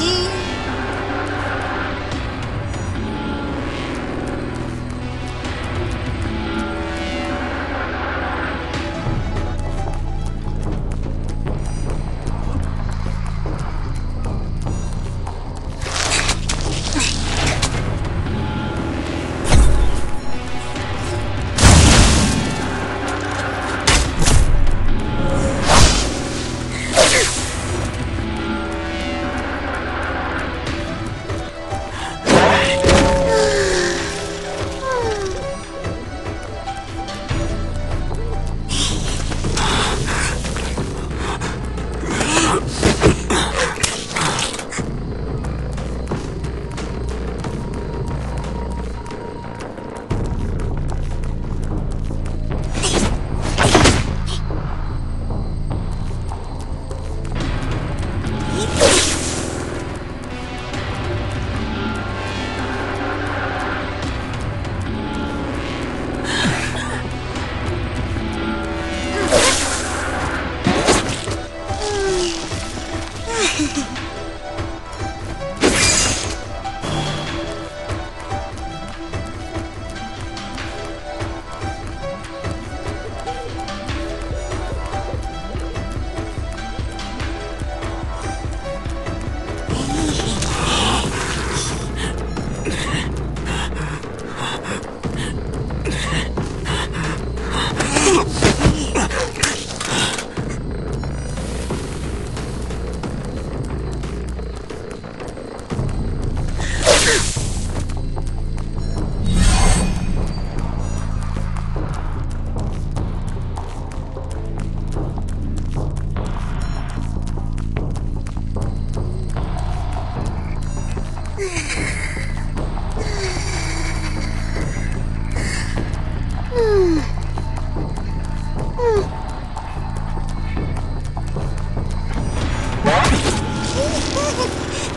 You.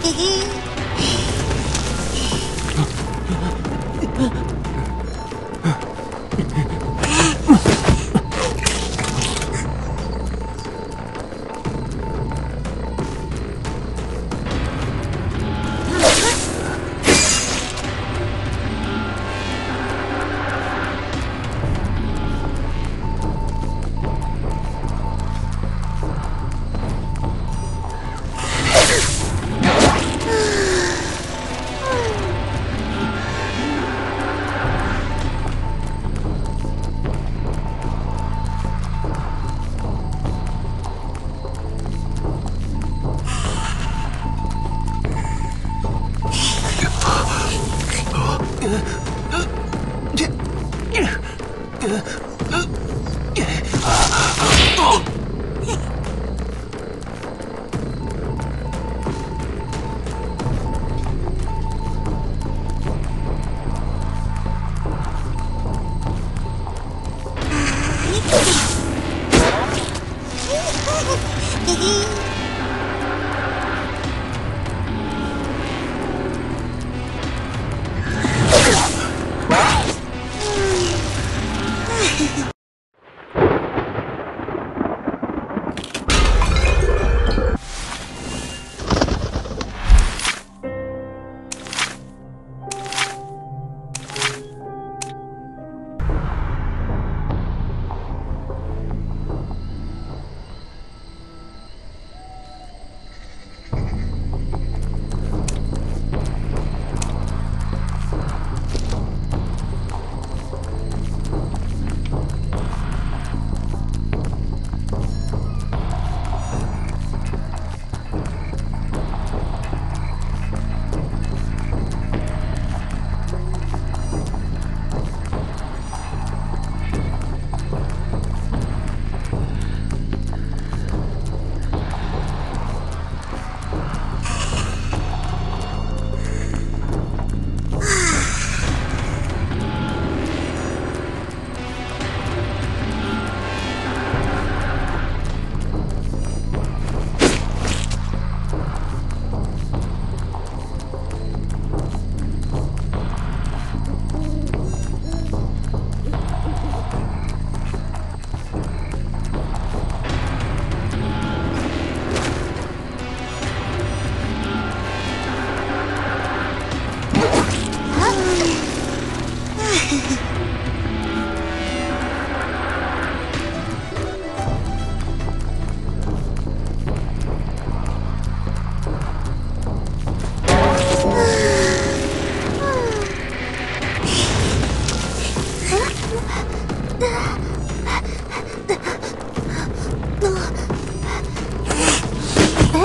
Gigi.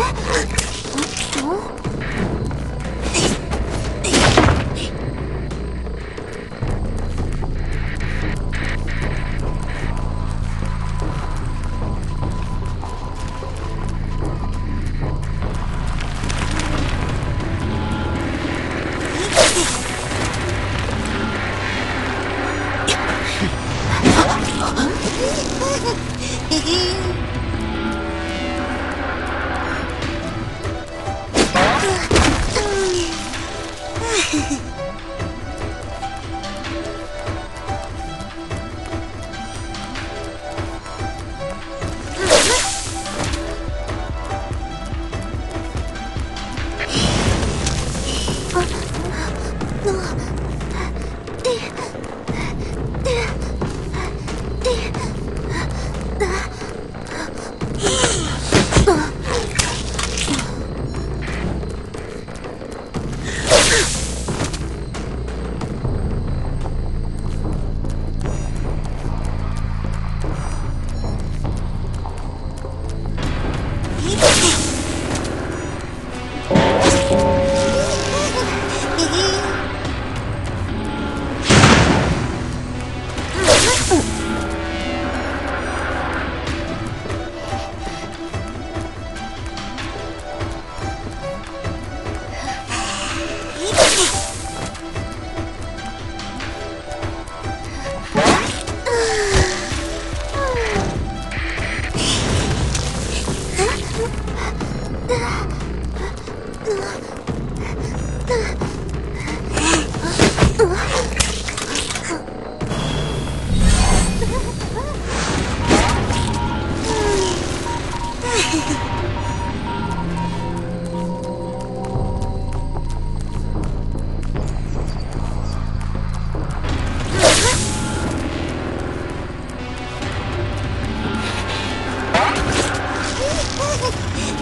う わ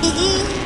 Did?